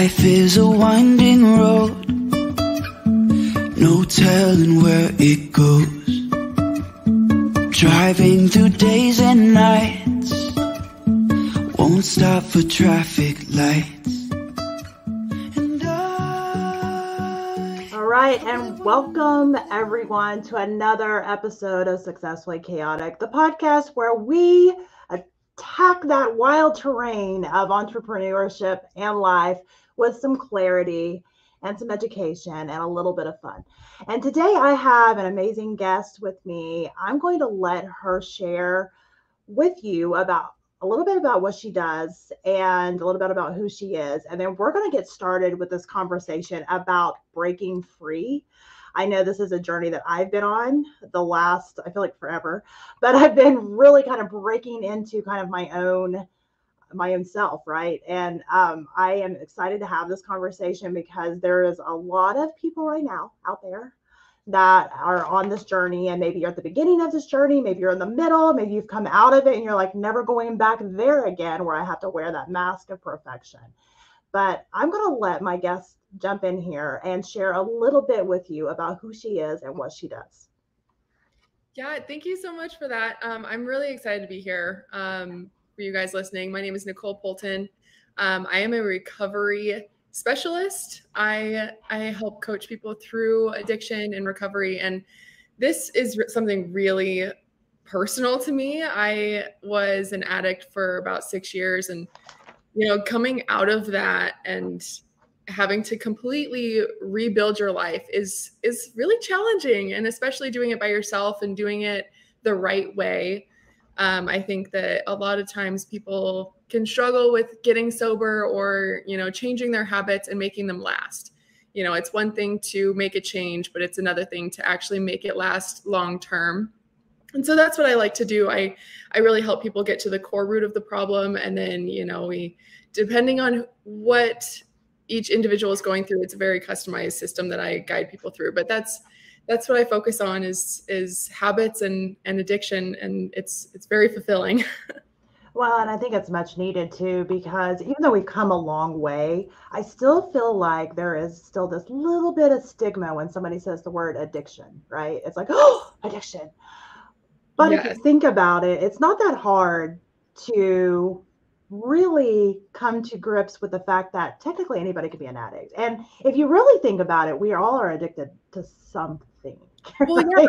Life is a winding road, no telling where it goes. Driving through days and nights, won't stop for traffic lights. I... All right, and welcome everyone to another episode of Successfully Chaotic, the podcast where we attack that wild terrain of entrepreneurship and life with some clarity and some education and a little bit of fun. And today I have an amazing guest with me. I'm going to let her share with you about a little bit about what she does and a little bit about who she is. And then we're going to get started with this conversation about breaking free I know this is a journey that I've been on the last, I feel like forever, but I've been really kind of breaking into kind of my own my own self right and um, i am excited to have this conversation because there is a lot of people right now out there that are on this journey and maybe you're at the beginning of this journey maybe you're in the middle maybe you've come out of it and you're like never going back there again where i have to wear that mask of perfection but i'm going to let my guest jump in here and share a little bit with you about who she is and what she does. Yeah, thank you so much for that. Um, I'm really excited to be here um, for you guys listening. My name is Nicole Poulton. Um, I am a recovery specialist. I I help coach people through addiction and recovery, and this is something really personal to me. I was an addict for about six years, and you know, coming out of that and having to completely rebuild your life is is really challenging and especially doing it by yourself and doing it the right way um, i think that a lot of times people can struggle with getting sober or you know changing their habits and making them last. You know it's one thing to make a change but it's another thing to actually make it last long term. And so that's what i like to do. I i really help people get to the core root of the problem and then you know we depending on what each individual is going through it's a very customized system that i guide people through. But that's that's what i focus on is is habits and and addiction and it's it's very fulfilling well and i think it's much needed too because even though we've come a long way i still feel like there is still this little bit of stigma when somebody says the word addiction right it's like oh addiction but yes. if you think about it it's not that hard to really come to grips with the fact that technically anybody could be an addict. And if you really think about it, we all are addicted to something. Well, yeah.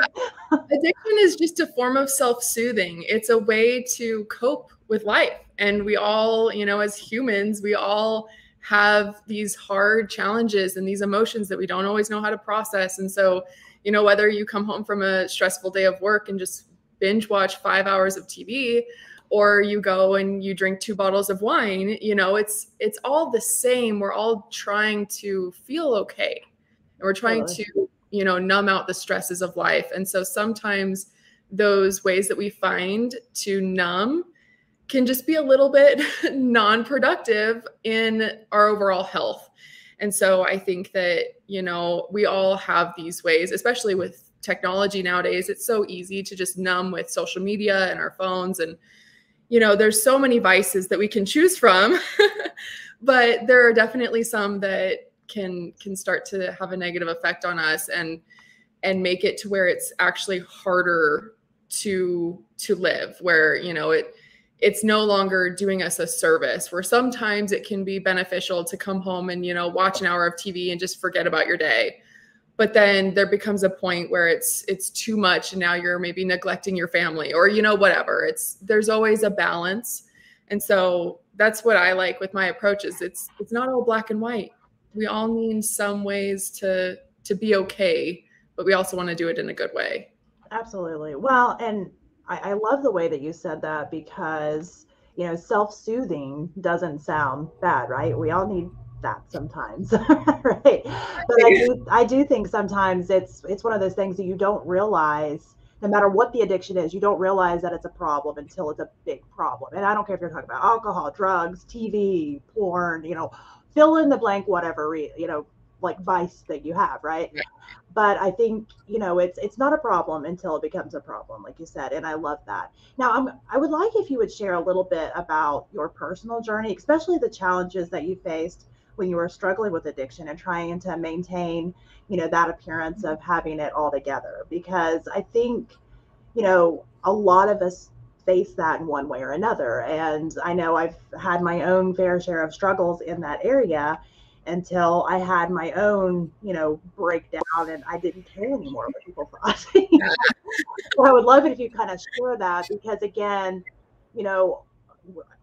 Addiction is just a form of self soothing, it's a way to cope with life. And we all, you know, as humans, we all have these hard challenges and these emotions that we don't always know how to process. And so, you know, whether you come home from a stressful day of work and just binge watch five hours of TV, or you go and you drink two bottles of wine you know it's it's all the same we're all trying to feel okay and we're trying to you know numb out the stresses of life. And so sometimes those ways that we find to numb can just be a little bit non-productive in our overall health. And so i think that you know we all have these ways especially with technology nowadays. It's so easy to just numb with social media and our phones and you know there's so many vices that we can choose from. But there are definitely some that can can start to have a negative effect on us and and make it to where it's actually harder to to live where you know it it's no longer doing us a service where sometimes it can be beneficial to come home and you know watch an hour of tv and just forget about your day. But then there becomes a point where it's it's too much and now you're maybe neglecting your family or you know whatever. It's there's always a balance. And so that's what i like with my approach is it's it's not all black and white we all need some ways to to be okay but we also want to do it in a good way. Absolutely. Well and I, I love the way that you said that because you know self-soothing doesn't sound bad right? We all need that sometimes right? But I do, I do think sometimes it's it's one of those things that you don't realize no matter what the addiction is you don't realize that it's a problem until it's a big problem. And i don't care if you're talking about alcohol drugs tv porn you know fill in the blank whatever you know like vice that you have right. But i think you know it's it's not a problem until it becomes a problem like you said and i love that. Now i'm i would like if you would share a little bit about your personal journey especially the challenges that you faced when you were struggling with addiction and trying to maintain, you know, that appearance of having it all together? Because I think, you know, a lot of us face that in one way or another. And I know I've had my own fair share of struggles in that area until I had my own, you know, breakdown and I didn't care anymore what people thought. so I would love it if you kind of share that because again, you know,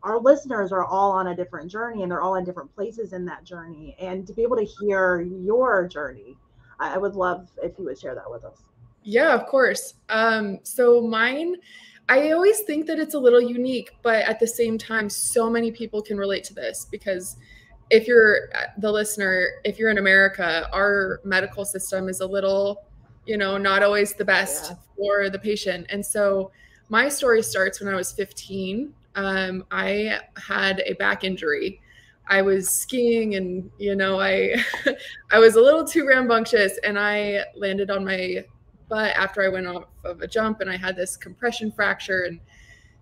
our listeners are all on a different journey and they're all in different places in that journey. And to be able to hear your journey, I would love if you would share that with us. Yeah, of course. Um, so mine, I always think that it's a little unique, but at the same time, so many people can relate to this because if you're uh, the listener, if you're in America, our medical system is a little, you know, not always the best yeah. for the patient. And so my story starts when I was 15. Um, I had a back injury. I was skiing and you know I I was a little too rambunctious and I landed on my butt after I went off of a jump and I had this compression fracture and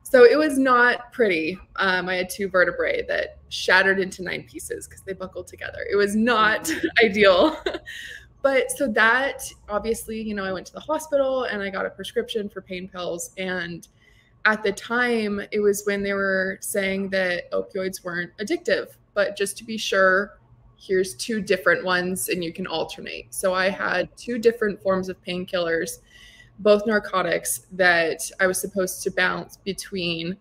so it was not pretty. Um, I had two vertebrae that shattered into nine pieces because they buckled together. It was not mm. ideal. but so that obviously, you know, I went to the hospital and I got a prescription for pain pills. And at the time, it was when they were saying that opioids weren't addictive. But just to be sure, here's two different ones and you can alternate. So I had two different forms of painkillers both narcotics that I was supposed to bounce between.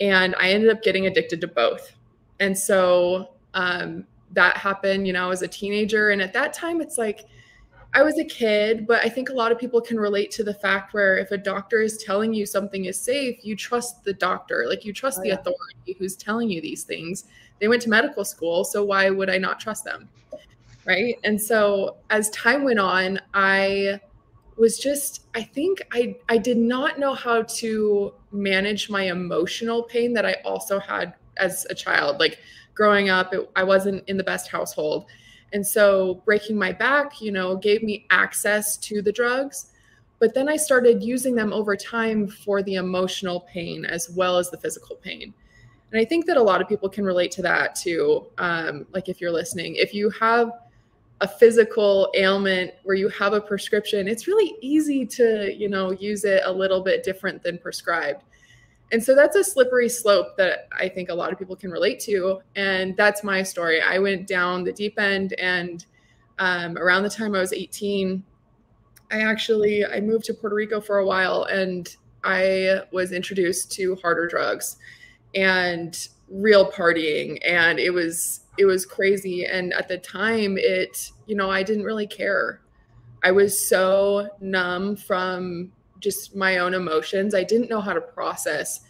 And I ended up getting addicted to both. And so um, that happened, you know, as a teenager. And at that time, it's like, I was a kid, but I think a lot of people can relate to the fact where if a doctor is telling you something is safe, you trust the doctor. Like you trust oh, the yeah. authority who's telling you these things. They went to medical school, so why would I not trust them? Right. And so as time went on, I was just i think i i did not know how to manage my emotional pain that i also had as a child like growing up it, i wasn't in the best household and so breaking my back you know gave me access to the drugs but then i started using them over time for the emotional pain as well as the physical pain and i think that a lot of people can relate to that too um, like if you're listening if you have a physical ailment where you have a prescription, it's really easy to, you know, use it a little bit different than prescribed. And so that's a slippery slope that I think a lot of people can relate to. And that's my story. I went down the deep end and um, around the time I was 18, I actually I moved to Puerto Rico for a while and I was introduced to harder drugs and real partying and it was it was crazy. And at the time it you know i didn't really care. I was so numb from just my own emotions. I didn't know how to process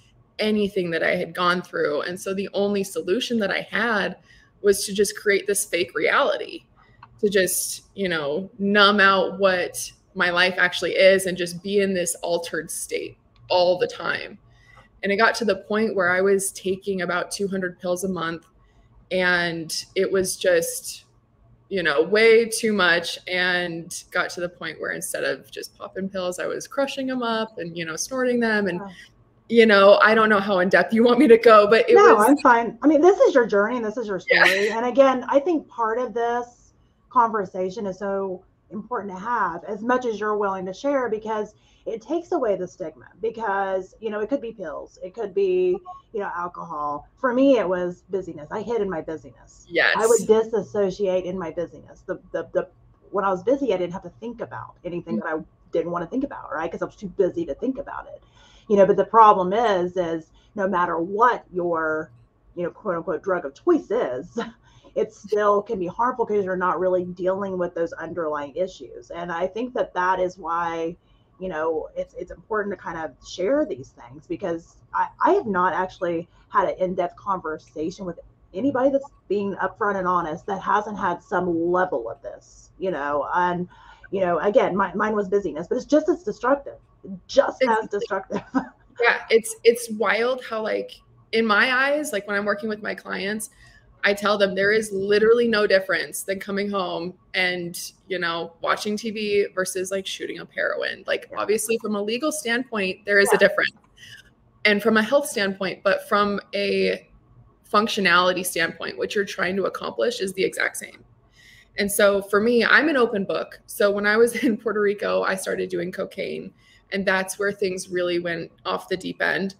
anything that i had gone through. And so the only solution that i had was to just create this fake reality to just you know numb out what my life actually is and just be in this altered state all the time and it got to the point where i was taking about 200 pills a month. And it was just you know way too much and got to the point where instead of just popping pills i was crushing them up and you know snorting them. And you know i don't know how in depth you want me to go but it no was, i'm fine. I mean this is your journey and this is your story. Yeah. and again i think part of this conversation is so important to have as much as you're willing to share because it takes away the stigma because you know it could be pills it could be you know alcohol. For me it was busyness. I hid in my busyness. Yes i would disassociate in my busyness. The the, the when i was busy i didn't have to think about anything that i didn't want to think about right? Because i was too busy to think about it. You know but the problem is is no matter what your you know quote unquote drug of choice is it still can be harmful because you're not really dealing with those underlying issues. And i think that that is why you know, it's it's important to kind of share these things because I, I have not actually had an in-depth conversation with anybody that's being upfront and honest that hasn't had some level of this, you know, and you know, again, my, mine was busyness, but it's just as destructive, just as destructive. yeah, it's it's wild how like in my eyes, like when I'm working with my clients, I tell them there is literally no difference than coming home and, you know, watching TV versus like shooting up heroin. Like, obviously, from a legal standpoint, there is yeah. a difference. And from a health standpoint, but from a functionality standpoint, what you're trying to accomplish is the exact same. And so for me, I'm an open book. So when I was in Puerto Rico, I started doing cocaine, and that's where things really went off the deep end.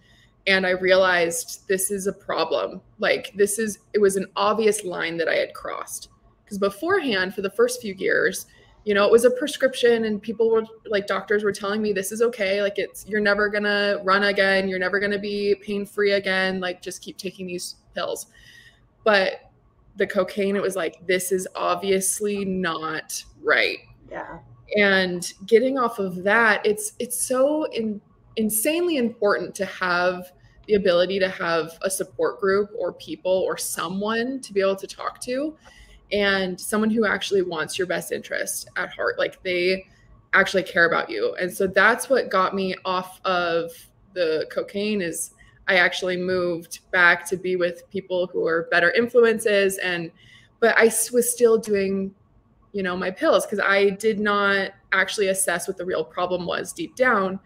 And I realized this is a problem. Like, this is, it was an obvious line that I had crossed. Because beforehand, for the first few years, you know, it was a prescription, and people were like, doctors were telling me this is okay. Like, it's, you're never gonna run again. You're never gonna be pain free again. Like, just keep taking these pills. But the cocaine, it was like, this is obviously not right. Yeah. And getting off of that, it's it's so in, insanely important to have the ability to have a support group or people or someone to be able to talk to and someone who actually wants your best interest at heart like they actually care about you. And so that's what got me off of the cocaine is I actually moved back to be with people who are better influences and but I was still doing you know my pills because I did not actually assess what the real problem was deep down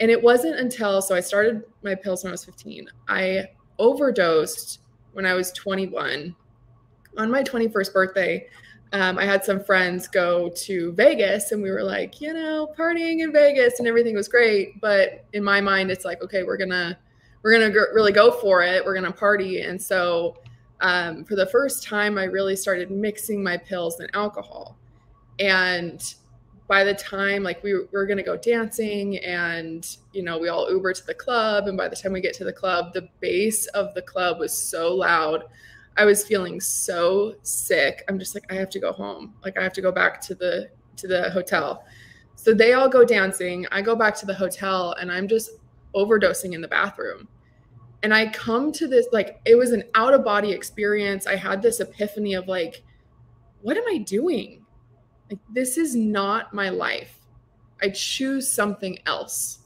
and it wasn't until so I started my pills when I was 15 I overdosed when I was 21 on my 21st birthday um, I had some friends go to Vegas and we were like, you know, partying in Vegas and everything was great. But in my mind, it's like, okay, we're going to we're gonna go, really go for it. We're gonna party. And so um, for the first time, I really started mixing my pills and alcohol. And by the time like we, we were gonna go dancing and you know we all Uber to the club, and by the time we get to the club, the bass of the club was so loud. I was feeling so sick. I'm just like I have to go home. Like I have to go back to the to the hotel. So they all go dancing. I go back to the hotel and I'm just overdosing in the bathroom. And I come to this, like, it was an out of body experience. I had this epiphany of, like, what am I doing? Like, this is not my life. I choose something else.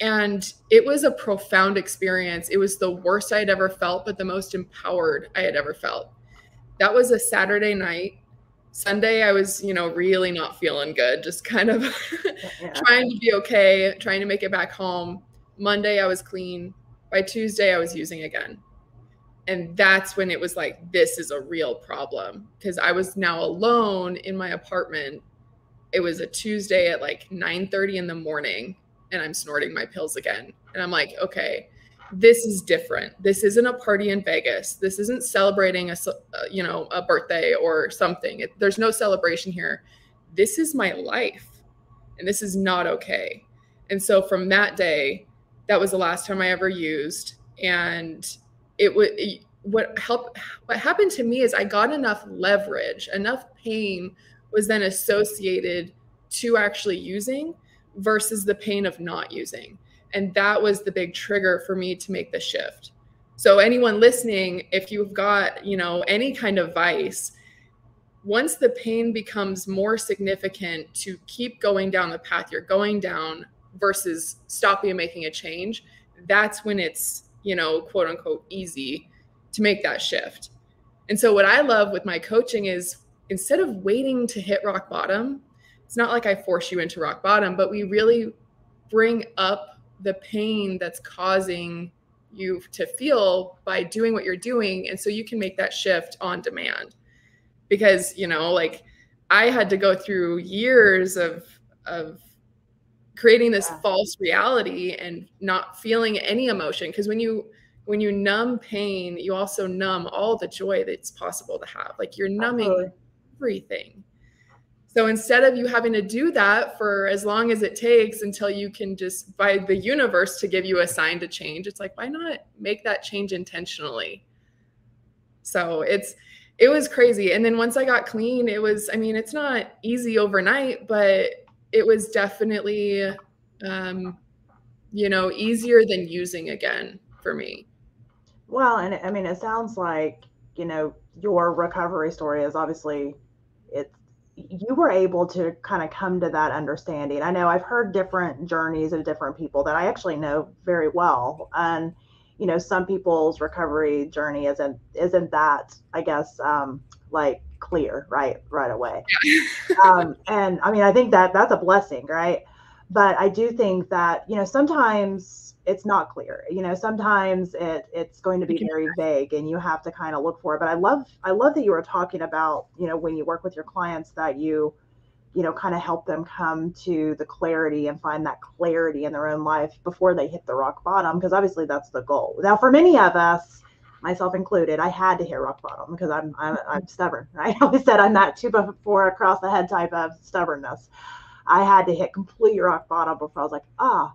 And it was a profound experience. It was the worst I had ever felt, but the most empowered I had ever felt. That was a Saturday night. Sunday, I was, you know, really not feeling good, just kind of yeah. trying to be okay, trying to make it back home. Monday, I was clean. By Tuesday, I was using again. And that's when it was like, this is a real problem because I was now alone in my apartment. It was a Tuesday at like 9 30 in the morning, and I'm snorting my pills again. And I'm like, okay, this is different. This isn't a party in Vegas. This isn't celebrating a, uh, you know, a birthday or something. It, there's no celebration here. This is my life, and this is not okay. And so from that day, that was the last time I ever used, and it would. What helped? What happened to me is I got enough leverage, enough pain was then associated to actually using versus the pain of not using and that was the big trigger for me to make the shift. So anyone listening, if you've got, you know, any kind of vice, once the pain becomes more significant to keep going down the path you're going down versus stopping and making a change, that's when it's, you know, quote unquote easy to make that shift. And so what I love with my coaching is instead of waiting to hit rock bottom, it's not like I force you into rock bottom, but we really bring up the pain that's causing you to feel by doing what you're doing and so you can make that shift on demand because you know like i had to go through years of of creating this yeah. false reality and not feeling any emotion because when you when you numb pain you also numb all the joy that's possible to have like you're numbing everything so instead of you having to do that for as long as it takes until you can just by the universe to give you a sign to change, it's like, why not make that change intentionally? So it's, it was crazy. And then once I got clean, it was, I mean, it's not easy overnight, but it was definitely, um, you know, easier than using again for me. Well, and I mean, it sounds like, you know, your recovery story is obviously it's you were able to kind of come to that understanding. I know I've heard different journeys of different people that I actually know very well. And, you know, some people's recovery journey isn't isn't that, I guess, um, like clear right right away. um, and I mean, I think that that's a blessing, right? But I do think that, you know, sometimes it's not clear you know sometimes it it's going to be very vague and you have to kind of look for it but i love i love that you were talking about you know when you work with your clients that you you know kind of help them come to the clarity and find that clarity in their own life before they hit the rock bottom because obviously that's the goal now for many of us myself included i had to hit rock bottom because i'm i'm, I'm stubborn right i always said i'm that two before across the head type of stubbornness i had to hit complete rock bottom before i was like ah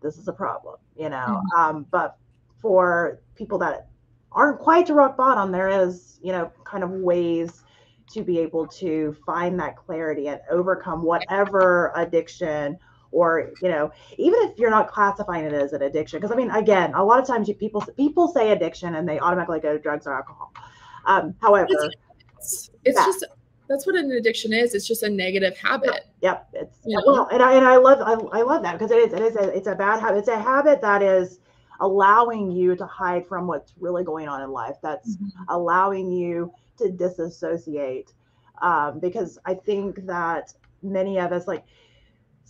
this is a problem, you know. Mm-hmm. Um, but for people that aren't quite to rock bottom, there is, you know, kind of ways to be able to find that clarity and overcome whatever addiction or you know even if you're not classifying it as an addiction because i mean again a lot of times you, people people say addiction and they automatically go to drugs or alcohol um, however it's, it's just that's what an addiction is. It's just a negative habit. Yep. It's you well, and I and I love I, I love that because it is it is a, it's a bad habit. It's a habit that is allowing you to hide from what's really going on in life. That's mm-hmm. allowing you to disassociate. Um, because I think that many of us like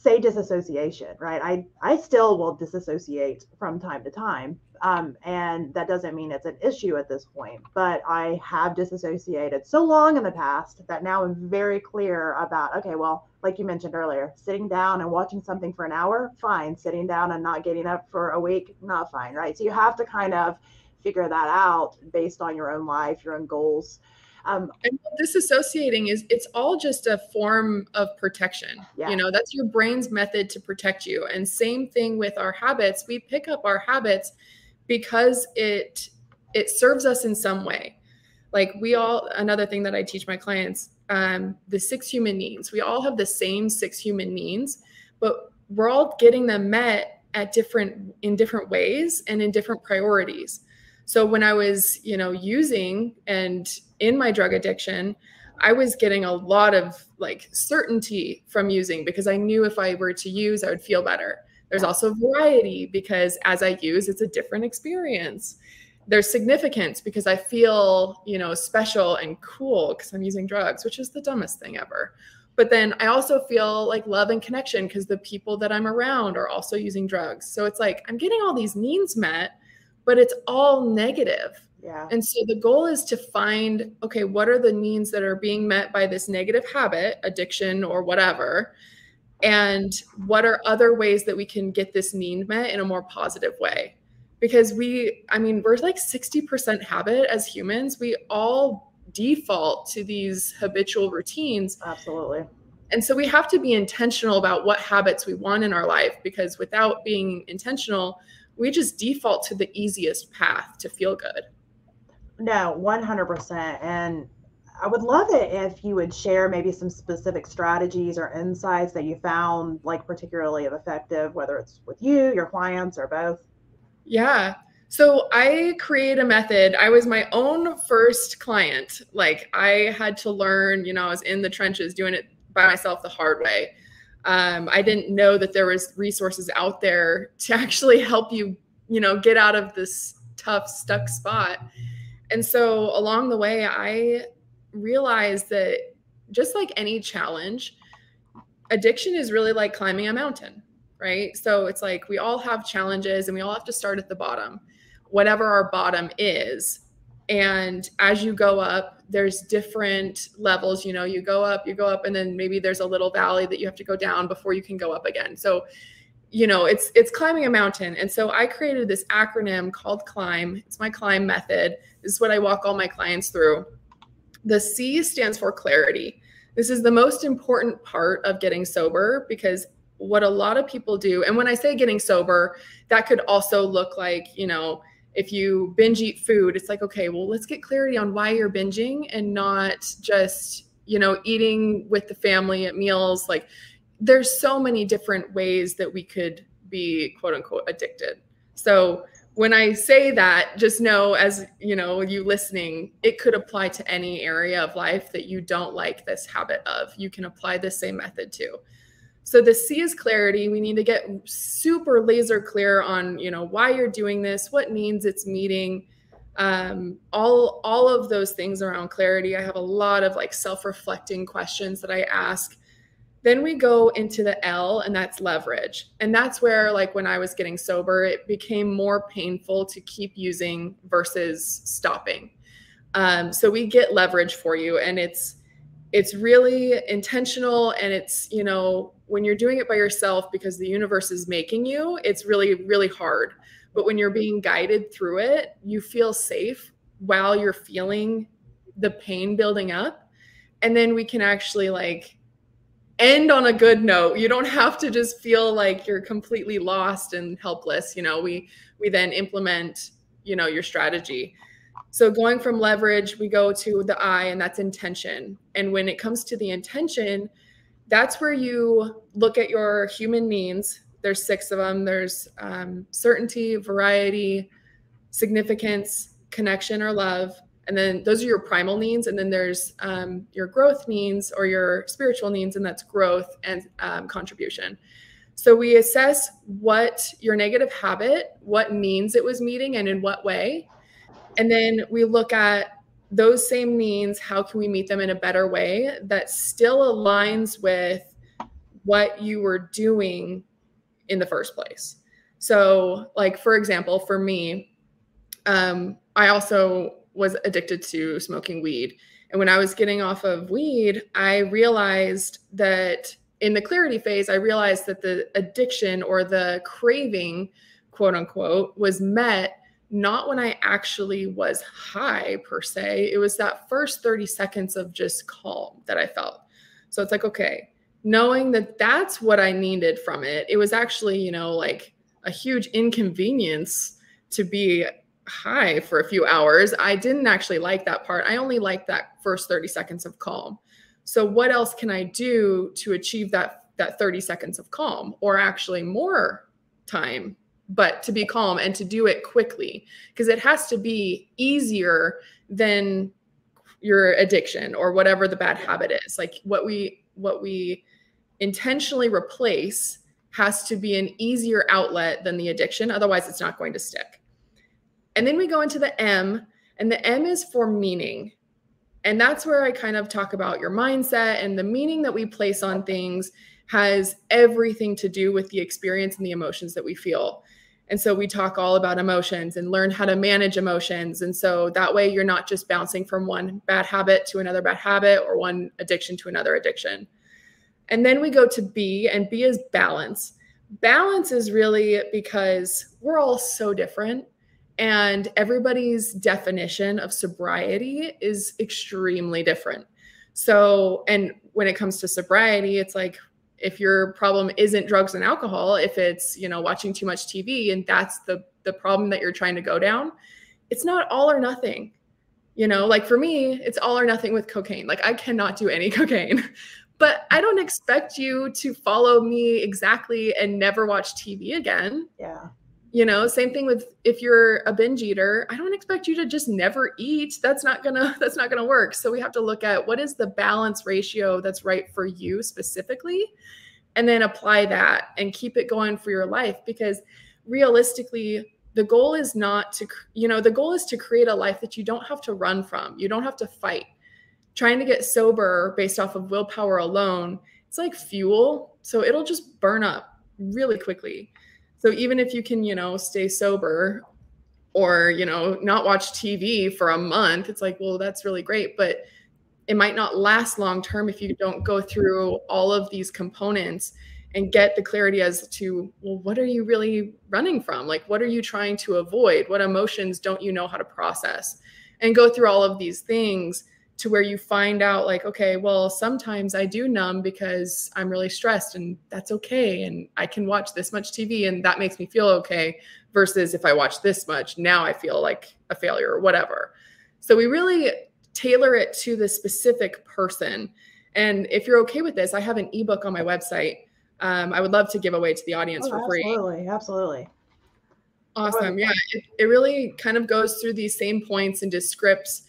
say disassociation, right? I I still will disassociate from time to time um, and that doesn't mean it's an issue at this point, but I have disassociated so long in the past that now I'm very clear about, okay, well, like you mentioned earlier, sitting down and watching something for an hour, fine. Sitting down and not getting up for a week, not fine, right? So you have to kind of figure that out based on your own life, your own goals. Um, and disassociating is it's all just a form of protection. Yeah. You know, that's your brain's method to protect you. And same thing with our habits. We pick up our habits because it it serves us in some way like we all another thing that i teach my clients um, the six human needs we all have the same six human needs but we're all getting them met at different in different ways and in different priorities so when i was you know using and in my drug addiction i was getting a lot of like certainty from using because i knew if i were to use i would feel better there's also variety because as I use, it's a different experience. There's significance because I feel, you know, special and cool because I'm using drugs, which is the dumbest thing ever. But then I also feel like love and connection because the people that I'm around are also using drugs. So it's like I'm getting all these needs met, but it's all negative. Yeah. And so the goal is to find okay, what are the needs that are being met by this negative habit, addiction, or whatever? and what are other ways that we can get this need met in a more positive way because we i mean we're like 60% habit as humans we all default to these habitual routines absolutely and so we have to be intentional about what habits we want in our life because without being intentional we just default to the easiest path to feel good no 100% and I would love it if you would share maybe some specific strategies or insights that you found like particularly effective, whether it's with you, your clients, or both. Yeah. So I create a method. I was my own first client. Like I had to learn, you know, I was in the trenches doing it by myself the hard way. Um, I didn't know that there was resources out there to actually help you, you know, get out of this tough, stuck spot. And so along the way, I realized that just like any challenge, addiction is really like climbing a mountain, right? So it's like we all have challenges and we all have to start at the bottom, whatever our bottom is. And as you go up, there's different levels. You know, you go up, you go up, and then maybe there's a little valley that you have to go down before you can go up again. So, you know, it's it's climbing a mountain. And so I created this acronym called CLIMB. It's my CLIMB method. This is what I walk all my clients through the C stands for clarity. This is the most important part of getting sober because what a lot of people do, and when I say getting sober, that could also look like, you know, if you binge eat food, it's like, okay, well, let's get clarity on why you're binging and not just, you know, eating with the family at meals. Like, there's so many different ways that we could be quote unquote addicted. So, when I say that, just know as you know, you listening, it could apply to any area of life that you don't like this habit of. You can apply the same method to. So the C is clarity. We need to get super laser clear on, you know, why you're doing this, what needs it's meeting, um, all all of those things around clarity. I have a lot of like self-reflecting questions that I ask Then we go into the L, and that's leverage. And that's where, like, when I was getting sober, it became more painful to keep using versus stopping. Um, so we get leverage for you, and it's it's really intentional, and it's you know when you're doing it by yourself because the universe is making you, it's really really hard. But when you're being guided through it, you feel safe while you're feeling the pain building up, and then we can actually like end on a good note. You don't have to just feel like you're completely lost and helpless. You know, we we then implement, you know, your strategy. So going from leverage, we go to the I, and that's intention. And when it comes to the intention, that's where you look at your human needs. There's six of them. There's um, certainty, variety, significance, connection or love, and then those are your primal needs and then there's um, your growth needs or your spiritual needs and that's growth and um, contribution so we assess what your negative habit what needs it was meeting and in what way and then we look at those same needs how can we meet them in a better way that still aligns with what you were doing in the first place so like for example for me um, i also was addicted to smoking weed. And when I was getting off of weed, I realized that in the clarity phase, I realized that the addiction or the craving, quote unquote, was met not when I actually was high per se. It was that first 30 seconds of just calm that I felt. So it's like, okay, knowing that that's what I needed from it, it was actually, you know, like a huge inconvenience to be high for a few hours. I didn't actually like that part. I only liked that first 30 seconds of calm. So what else can I do to achieve that that 30 seconds of calm or actually more time but to be calm and to do it quickly because it has to be easier than your addiction or whatever the bad habit is like what we what we intentionally replace has to be an easier outlet than the addiction otherwise it's not going to stick and then we go into the M, and the M is for meaning. And that's where I kind of talk about your mindset and the meaning that we place on things has everything to do with the experience and the emotions that we feel. And so we talk all about emotions and learn how to manage emotions. And so that way you're not just bouncing from one bad habit to another bad habit or one addiction to another addiction. And then we go to B, and B is balance. Balance is really because we're all so different and everybody's definition of sobriety is extremely different. So, and when it comes to sobriety, it's like if your problem isn't drugs and alcohol, if it's, you know, watching too much TV and that's the the problem that you're trying to go down, it's not all or nothing. You know, like for me, it's all or nothing with cocaine. Like I cannot do any cocaine. But I don't expect you to follow me exactly and never watch TV again. Yeah you know same thing with if you're a binge eater i don't expect you to just never eat. That's not gonna that's not gonna work. So we have to look at what is the balance ratio that's right for you specifically and then apply that and keep it going for your life. Because realistically the goal is not to you know the goal is to create a life that you don't have to run from. You don't have to fight. Trying to get sober based off of willpower alone it's like fuel. So it'll just burn up really quickly so even if you can, you know, stay sober or, you know, not watch TV for a month, it's like, well, that's really great. But it might not last long term if you don't go through all of these components and get the clarity as to, well, what are you really running from? Like, what are you trying to avoid? What emotions don't you know how to process? And go through all of these things to where you find out like okay well sometimes i do numb because i'm really stressed and that's okay and i can watch this much tv and that makes me feel okay versus if i watch this much now i feel like a failure or whatever. So we really tailor it to the specific person. And if you're okay with this i have an ebook on my website. Um, i would love to give away to the audience oh, for free. absolutely absolutely. Awesome. Yeah it, it really kind of goes through these same points and descripts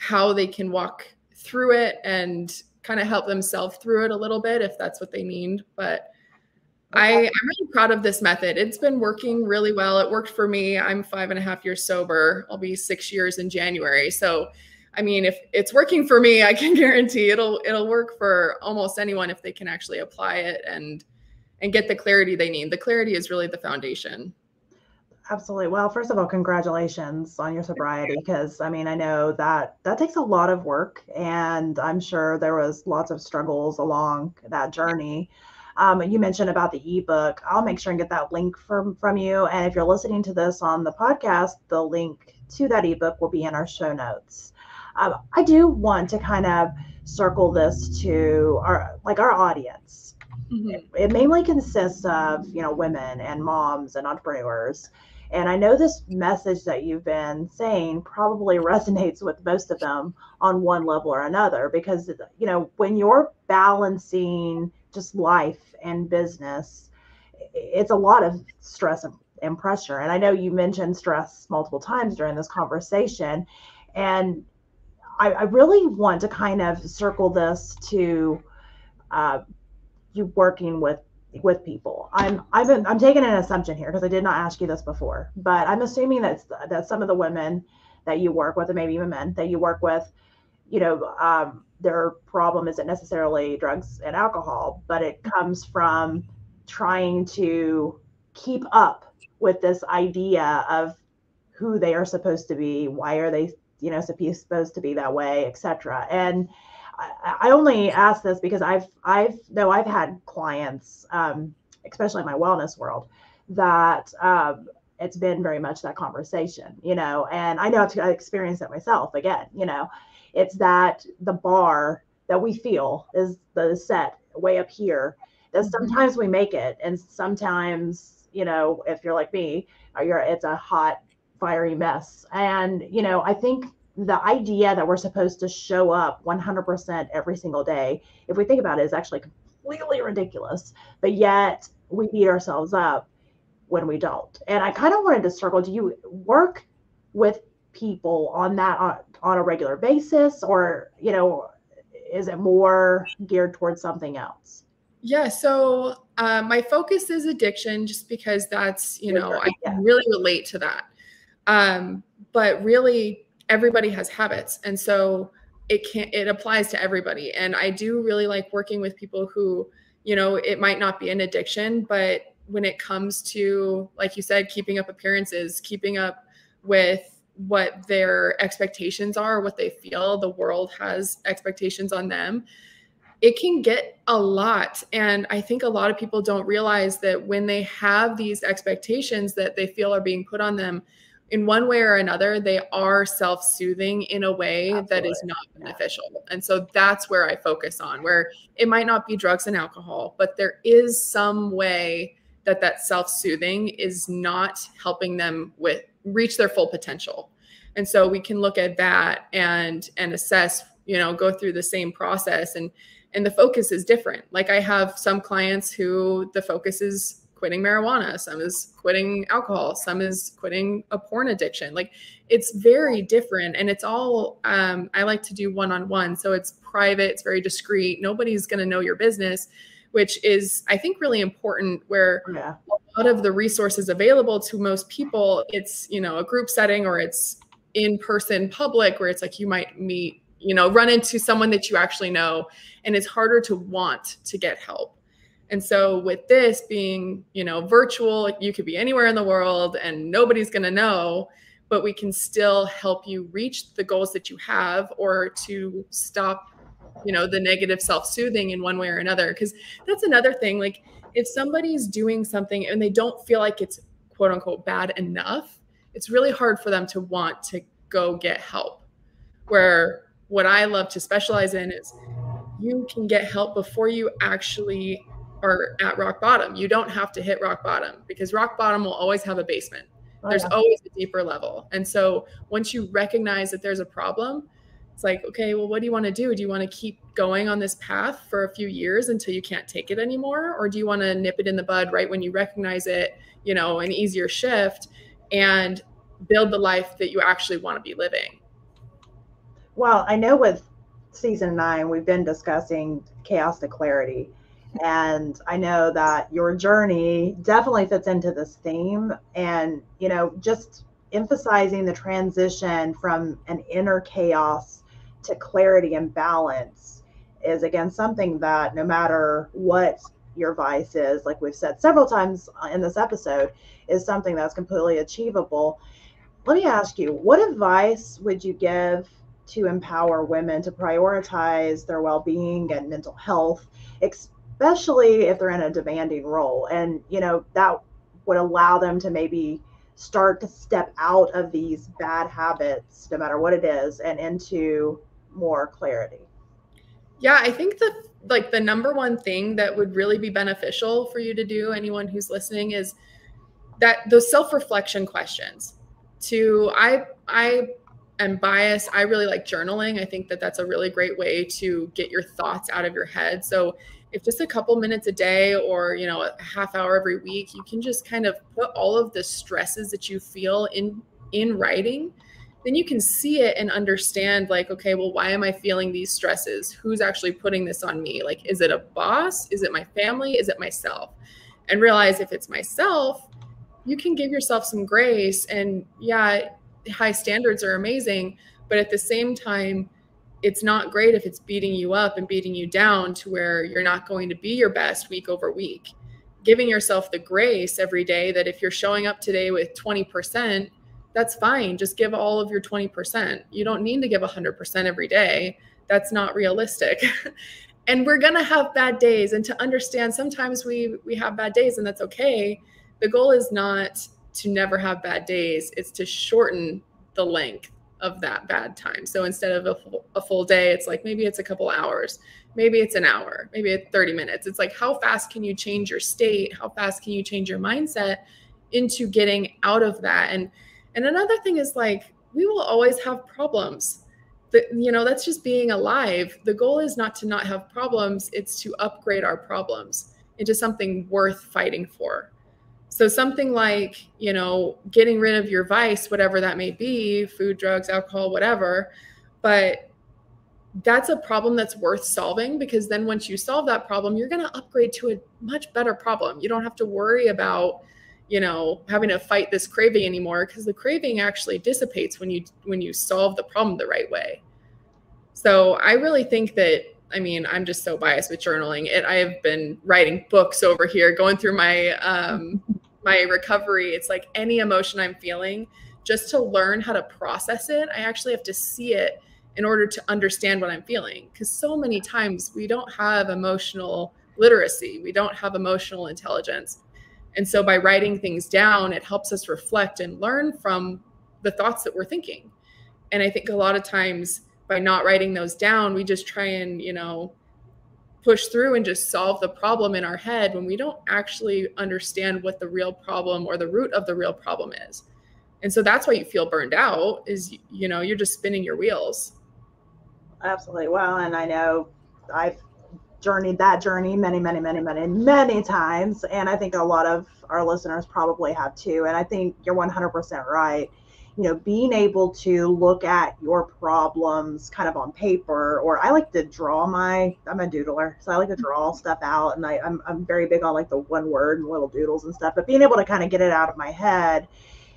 how they can walk through it and kind of help themselves through it a little bit if that's what they need. But I, I'm really proud of this method. It's been working really well. It worked for me. I'm five and a half years sober. I'll be six years in January. So I mean, if it's working for me, I can guarantee it'll it'll work for almost anyone if they can actually apply it and and get the clarity they need. The clarity is really the foundation. Absolutely. Well, first of all, congratulations on your sobriety because I mean, I know that that takes a lot of work and I'm sure there was lots of struggles along that journey. Um, you mentioned about the ebook. I'll make sure and get that link from from you. And if you're listening to this on the podcast, the link to that ebook will be in our show notes. Um, I do want to kind of circle this to our like our audience. Mm-hmm. It, it mainly consists of you know women and moms and entrepreneurs and I know this message that you've been saying probably resonates with most of them on one level or another because, you know, when you're balancing just life and business, it's a lot of stress and pressure. And I know you mentioned stress multiple times during this conversation. And I, I really want to kind of circle this to uh, you working with with people. I'm been I'm taking an assumption here because I did not ask you this before, but I'm assuming that that some of the women that you work with, and maybe even men that you work with, you know, um, their problem isn't necessarily drugs and alcohol, but it comes from trying to keep up with this idea of who they are supposed to be, why are they, you know, supposed to be that way, etc. And I, only ask this because I've I've though I've had clients, um, especially in my wellness world, that um, it's been very much that conversation, you know, and I know I experienced it myself. Again, you know, it's that the bar that we feel is the set way up here. That mm-hmm. sometimes we make it, and sometimes, you know, if you're like me, you're it's a hot, fiery mess. And you know, I think the idea that we're supposed to show up 100% every single day, if we think about it, is actually completely ridiculous. But yet we beat ourselves up when we don't. And I kind of wanted to circle do you work with people on that on, on a regular basis, or, you know, is it more geared towards something else? Yeah, so uh, my focus is addiction just because that's, you know, I can really relate to that. Um, but really, everybody has habits. And so it can it applies to everybody. And i do really like working with people who you know it might not be an addiction but when it comes to like you said keeping up appearances keeping up with what their expectations are what they feel the world has expectations on them it can get a lot. And i think a lot of people don't realize that when they have these expectations that they feel are being put on them in one way or another, they are self soothing in a way Absolutely. that is not beneficial. And so that's where I focus on, where it might not be drugs and alcohol, but there is some way that that self soothing is not helping them with reach their full potential. And so we can look at that and and assess, you know, go through the same process and and the focus is different. Like I have some clients who the focus is quitting marijuana, some is quitting alcohol, some is quitting a porn addiction. Like it's very different and it's all um, I like to do one-on-one. So it's private, it's very discreet. Nobody's gonna know your business, which is I think really important where yeah. a lot of the resources available to most people, it's you know, a group setting or it's in-person public where it's like you might meet, you know, run into someone that you actually know and it's harder to want to get help and so with this being, you know, virtual, you could be anywhere in the world and nobody's going to know, but we can still help you reach the goals that you have or to stop, you know, the negative self-soothing in one way or another because that's another thing like if somebody's doing something and they don't feel like it's quote unquote bad enough, it's really hard for them to want to go get help. Where what I love to specialize in is you can get help before you actually are at rock bottom. You don't have to hit rock bottom because rock bottom will always have a basement. Oh, there's yeah. always a deeper level. And so once you recognize that there's a problem, it's like, okay, well, what do you want to do? Do you want to keep going on this path for a few years until you can't take it anymore? Or do you want to nip it in the bud right when you recognize it, you know, an easier shift and build the life that you actually want to be living? Well, I know with season nine, we've been discussing chaos to clarity. And I know that your journey definitely fits into this theme. And, you know, just emphasizing the transition from an inner chaos to clarity and balance is again something that no matter what your vice is, like we've said several times in this episode, is something that's completely achievable. Let me ask you, what advice would you give to empower women to prioritize their well being and mental health, especially if they're in a demanding role? And, you know, that would allow them to maybe start to step out of these bad habits, no matter what it is, and into more clarity. Yeah, I think the like the number one thing that would really be beneficial for you to do, anyone who's listening, is that those self-reflection questions. To I I am biased. I really like journaling. I think that that's a really great way to get your thoughts out of your head. So if just a couple minutes a day or you know a half hour every week you can just kind of put all of the stresses that you feel in in writing then you can see it and understand like okay well why am i feeling these stresses? Who's actually putting this on me? Like is it a boss? Is it my family? Is it myself? And realize if it's myself you can give yourself some grace and yeah high standards are amazing but at the same time it's not great if it's beating you up and beating you down to where you're not going to be your best week over week giving yourself the grace every day that if you're showing up today with 20% that's fine. Just give all of your 20%. You don't need to give 100% every day. That's not realistic. and we're going to have bad days and to understand sometimes we we have bad days and that's okay. The goal is not to never have bad days. It's to shorten the length of that bad time. So instead of a full, a full day, it's like maybe it's a couple hours, maybe it's an hour, maybe it's 30 minutes. It's like how fast can you change your state? How fast can you change your mindset into getting out of that? And and another thing is like, we will always have problems. That you know, that's just being alive. The goal is not to not have problems, it's to upgrade our problems into something worth fighting for. So something like, you know, getting rid of your vice, whatever that may be, food, drugs, alcohol, whatever, but that's a problem that's worth solving because then once you solve that problem, you're going to upgrade to a much better problem. You don't have to worry about you know having to fight this craving anymore because the craving actually dissipates when you when you solve the problem the right way so i really think that i mean i'm just so biased with journaling. It i have been writing books over here going through my um my recovery. It's like any emotion i'm feeling just to learn how to process it i actually have to see it in order to understand what i'm feeling. Because so many times we don't have emotional literacy. We don't have emotional intelligence. And so by writing things down, it helps us reflect and learn from the thoughts that we're thinking. And I think a lot of times by not writing those down, we just try and, you know, push through and just solve the problem in our head when we don't actually understand what the real problem or the root of the real problem is. And so that's why you feel burned out is you know, you're just spinning your wheels. Absolutely. Well, and I know I've journeyed that journey many, many, many, many, many times. And I think a lot of our listeners probably have too. And I think you're 100% right. You know, being able to look at your problems kind of on paper, or I like to draw my, I'm a doodler, so I like to draw stuff out. And I, I'm, I'm very big on like the one word and little doodles and stuff, but being able to kind of get it out of my head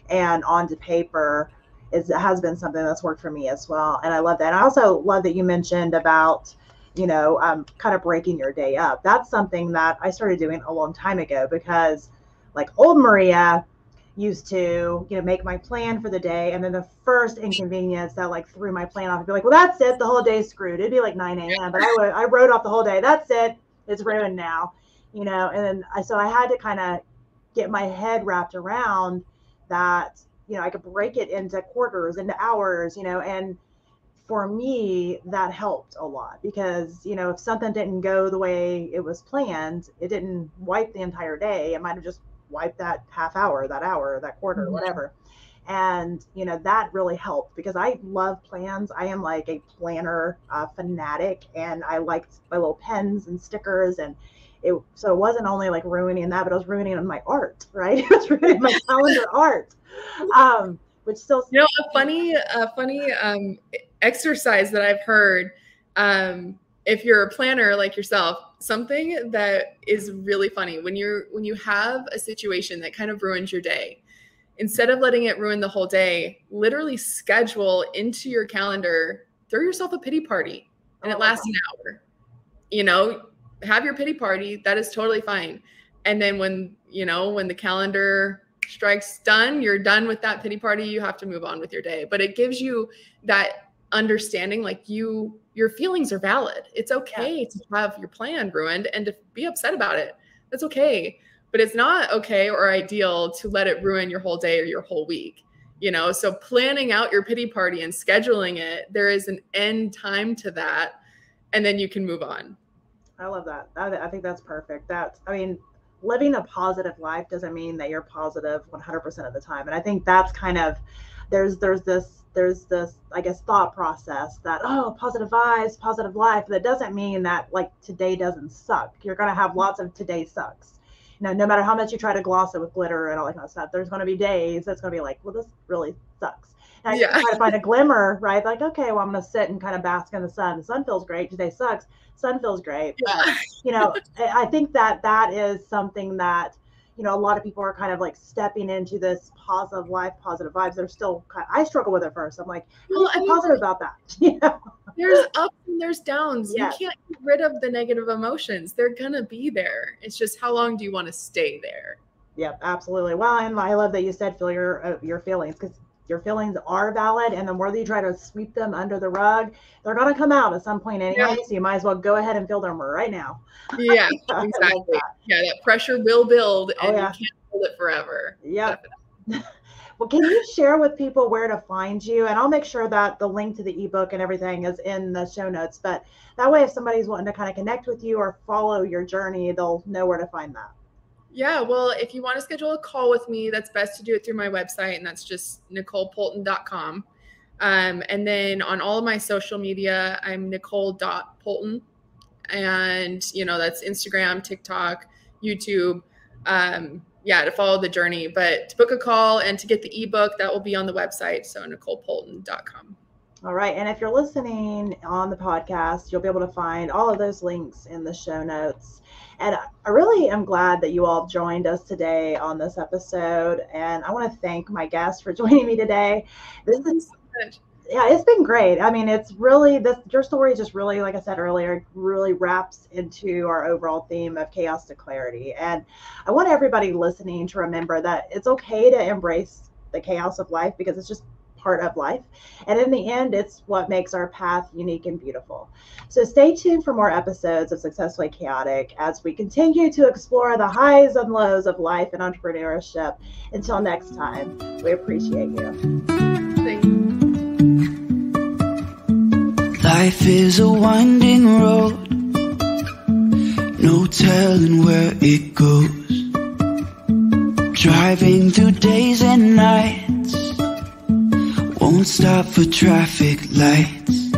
and onto paper is has been something that's worked for me as well. And I love that. And I also love that you mentioned about, you know, um, kind of breaking your day up. That's something that I started doing a long time ago because, like, old Maria used to, you know, make my plan for the day, and then the first inconvenience that like threw my plan off, I'd be like, well, that's it, the whole day's screwed. It'd be like 9 a.m., but I I wrote off the whole day. That's it, it's ruined now, you know. And then I, so I had to kind of get my head wrapped around that, you know, I could break it into quarters, into hours, you know, and for me, that helped a lot because, you know, if something didn't go the way it was planned, it didn't wipe the entire day. It might have just wiped that half hour, that hour, that quarter, mm-hmm. whatever. And, you know, that really helped because I love plans. I am like a planner uh, fanatic and I liked my little pens and stickers and, it, so it wasn't only like ruining that, but it was ruining my art, right? It was ruining my calendar art. Um, which still you know a funny a funny um, exercise that I've heard. Um, if you're a planner like yourself, something that is really funny when you're when you have a situation that kind of ruins your day, instead of letting it ruin the whole day, literally schedule into your calendar, throw yourself a pity party and it oh, lasts an hour. You know, have your pity party. That is totally fine. And then when, you know, when the calendar strikes done, you're done with that pity party, you have to move on with your day. But it gives you that understanding like you your feelings are valid. It's okay yeah. to have your plan ruined and to be upset about it. That's okay. But it's not okay or ideal to let it ruin your whole day or your whole week. You know, so planning out your pity party and scheduling it, there is an end time to that. And then you can move on. I love that. I, I think that's perfect. That's, I mean, living a positive life doesn't mean that you're positive 100% of the time. And I think that's kind of, there's, there's this, there's this i guess thought process that oh positive vibes positive life that doesn't mean that like today doesn't suck you're going to have lots of today sucks you know no matter how much you try to gloss it with glitter and all that kind of stuff there's going to be days that's going to be like well this really sucks and yeah. I try to find a glimmer, right? Like, okay, well, I'm going to sit and kind of bask in the sun. The sun feels great. Today sucks. Sun feels great. Yeah. You know, I think that that is something that you know, a lot of people are kind of like stepping into this positive life, positive vibes. They're still kind of, I struggle with it first. I'm like, well, I'm positive about that. you know? There's ups and there's downs. Yes. You can't get rid of the negative emotions. They're gonna be there. It's just how long do you want to stay there? Yep, absolutely. Well, and I love that you said feel your uh, your feelings because your feelings are valid and the more that you try to sweep them under the rug they're going to come out at some point anyway yeah. so you might as well go ahead and feel them right now. Yeah exactly. that. yeah that pressure will build oh, and oh, yeah. you can't hold it forever. Yeah well can you share with people where to find you? And i'll make sure that the link to the ebook and everything is in the show notes but that way if somebody's wanting to kind of connect with you or follow your journey they'll know where to find that yeah, well, if you want to schedule a call with me, that's best to do it through my website, and that's just nicolepoulton.com. Um, and then on all of my social media, I'm nicole.poulton. And, you know, that's Instagram, TikTok, YouTube. Um, yeah, to follow the journey. But to book a call and to get the ebook, that will be on the website. So nicolepoulton.com. All right. And if you're listening on the podcast, you'll be able to find all of those links in the show notes. And I really am glad that you all joined us today on this episode. And I want to thank my guests for joining me today. This is yeah, it's been great. I mean, it's really this your story just really, like I said earlier, really wraps into our overall theme of chaos to clarity. And I want everybody listening to remember that it's okay to embrace the chaos of life because it's just part of life. And in the end, it's what makes our path unique and beautiful. So stay tuned for more episodes of Successfully Chaotic as we continue to explore the highs and lows of life and entrepreneurship. Until next time, we appreciate you. Life is a winding road, no telling where it goes. Driving through days and nights won't stop for traffic lights